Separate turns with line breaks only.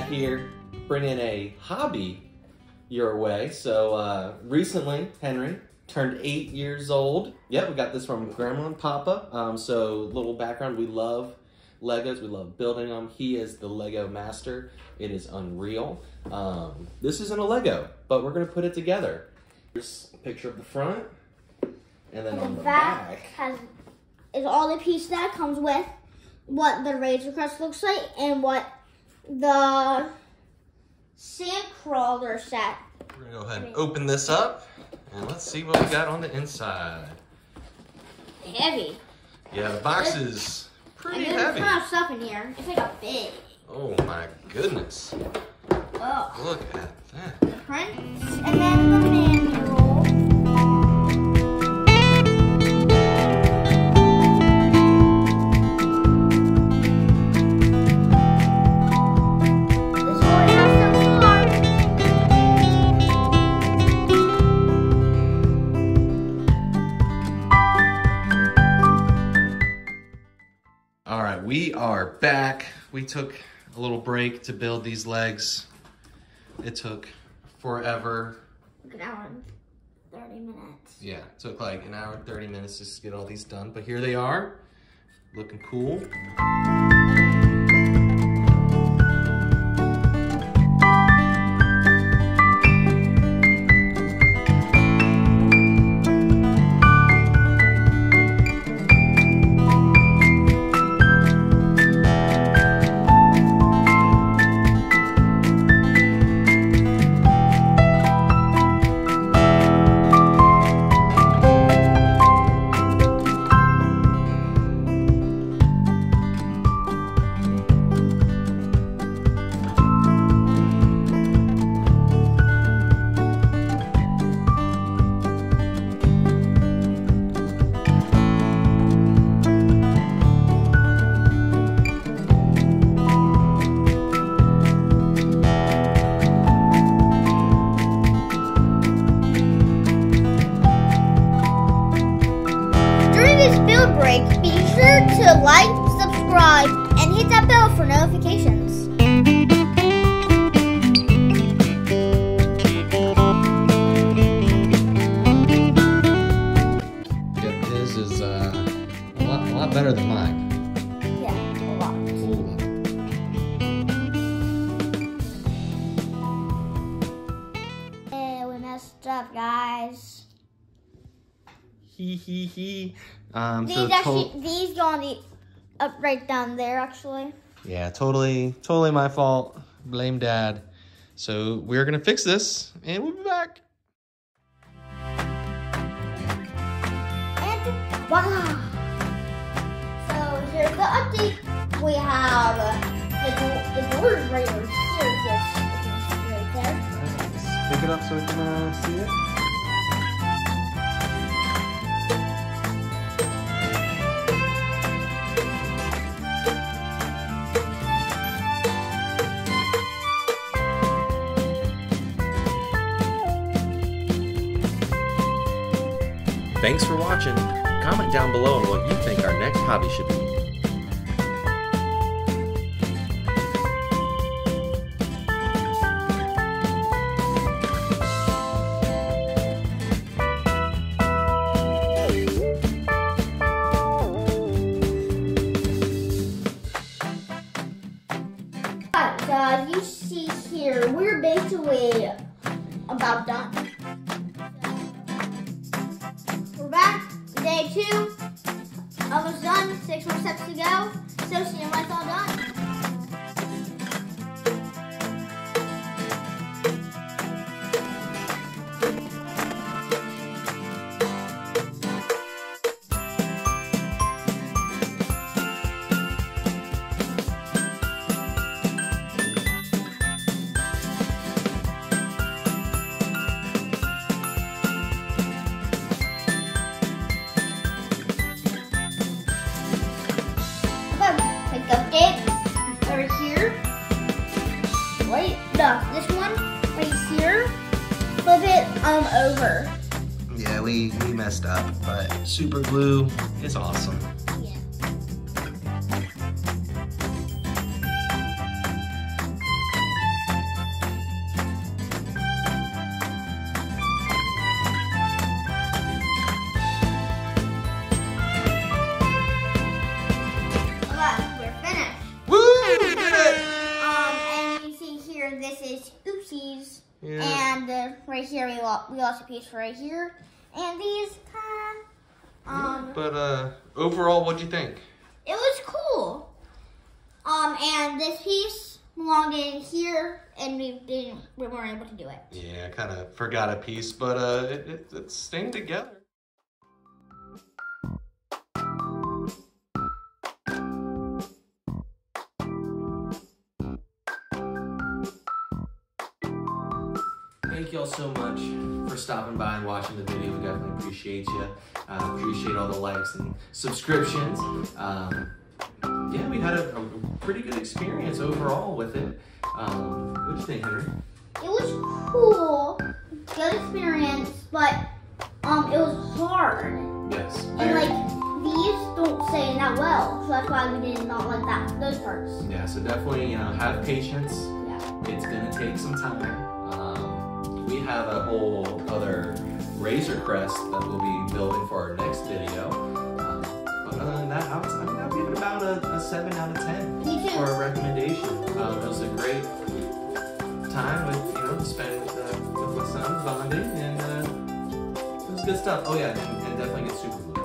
Dad here, bringing a hobby your way. So uh, recently, Henry turned eight years old. Yep, we got this from Grandma and Papa. Um, so little background, we love Legos. We love building them. He is the Lego master. It is unreal. Um, this isn't a Lego, but we're gonna put it together. Here's a picture of the front, and then on
the
the
back
back.
has is all the piece that comes with what the Razor Crest looks like and what the sand crawler set.
We're gonna go ahead and open this up, and let's see what we got on the inside.
Heavy.
Yeah, the box is pretty
mean, there's
heavy.
a ton of stuff in here. It's like a big.
Oh my goodness.
Oh.
Look at that.
The prints and then the manual.
All right, we are back. We took a little break to build these legs. It took forever.
An hour and 30 minutes.
Yeah, it took like an hour and 30 minutes just to get all these done. But here they are, looking cool.
For notifications.
Yep, his is uh, a, lot, a lot better than mine.
Yeah, a lot. Yeah, we messed up, guys.
He he he. Um, so
These actually, these go on the up right down there, actually.
Yeah, totally, totally my fault. Blame dad. So we're gonna fix this, and we'll be back.
And voila! So here's the update. We have the door, the door right over here. Just right there.
Pick it up so we can uh, see it. Thanks for watching. Comment down below on what you think our next hobby should be.
So uh, you see here, we're basically about done. Two, almost done, six more steps to go. So see when it's all done. This one right here. Flip it um over.
Yeah, we, we messed up, but super glue is awesome.
Uh, right here we lost we lost a piece right here, and these kind of um
But uh, overall, what'd you think?
it was cool. Um, and this piece belonged in here, and we didn't we weren't able to do it.
Yeah, I kind of forgot a piece, but uh, it, it, it's staying together. Thank you all so much for stopping by and watching the video. We definitely appreciate you. Uh, appreciate all the likes and subscriptions. Um, yeah, we had a, a pretty good experience overall with it. Um, what do you think, Henry?
It was cool, good experience, but um, it was hard.
Yes.
And like these don't say that well, so that's why we did not like that those parts.
Yeah, so definitely, you know, have patience.
Yeah.
It's gonna take some time. Um, we have a whole other Razor Crest that we'll be building for our next video. Um, but other than that, I, was, I mean, I'll give it about a, a 7 out of 10 for a recommendation. Um, it was a great time with, you know, to spend with, uh, with my son bonding, and uh, it was good stuff. Oh, yeah, and, and definitely get Super Bowl.